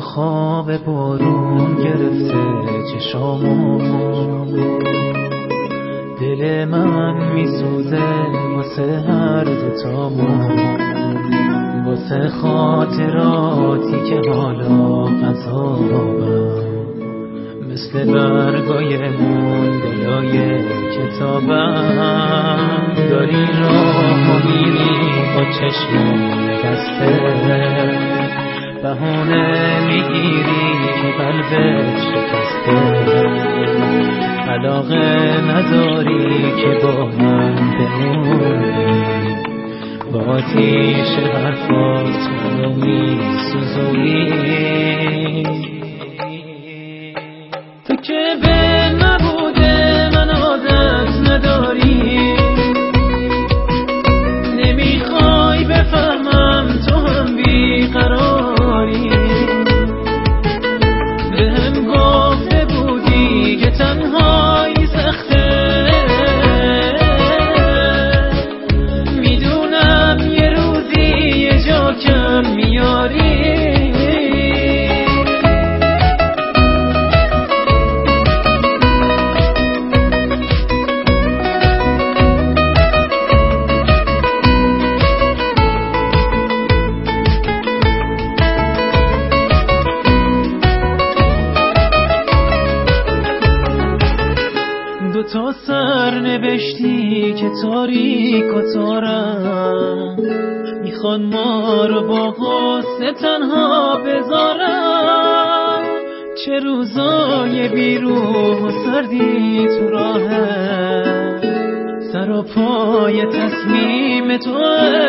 خواب بارون گرفته چشامو؟ دل من میسوزه واسه هر دوتامو واسه خاطراتی که حالا قذابم مثل برگای مونده کتابم. داری راه میری با چشم بسته بهونه می‌گیری که قلبت شکسته. علاقه نداری که با من بمونی. با آتیش حرفات منو میسوزونی کم میاری دو تا سر نوشتی که تاریک و تارم. می‌خوان ما رو با غصه تنها بذارم. چه روزای بیروح و سردی تو راهه سر و پای تصمیم تو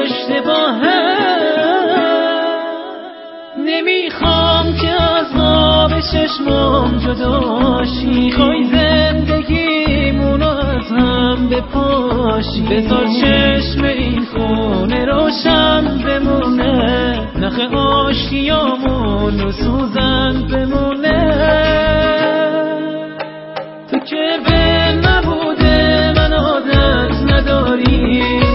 اشتباهه نمی‌خوام که از خواب چشمام جداشی بذار چشم این خونه روشن بمونه. نخ آشیامون و سوزن بمونه. تو که به نبوده من عادت نداری.